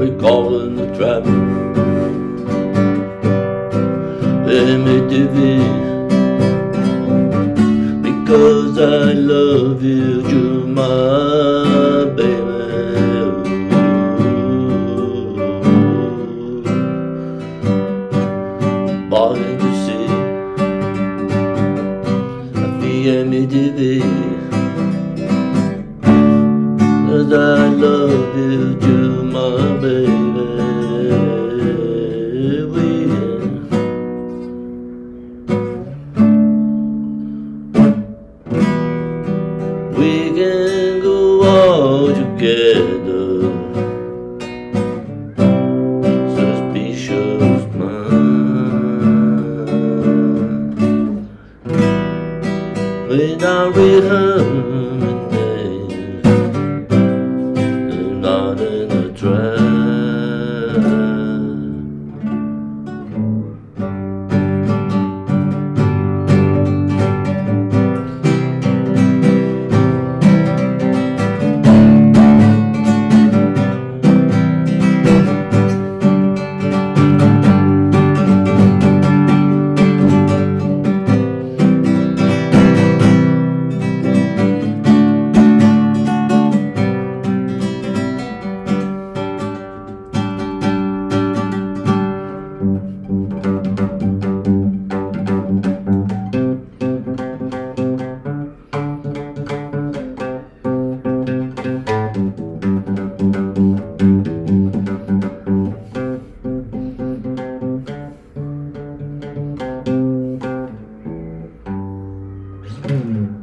recalling the trap. Let me do this because I love you, you're my baby. Body to see, I feel this. Cause I love you, you're my baby. We, can go all together. Suspicious mind. When I return. In the dress. Mm-hmm.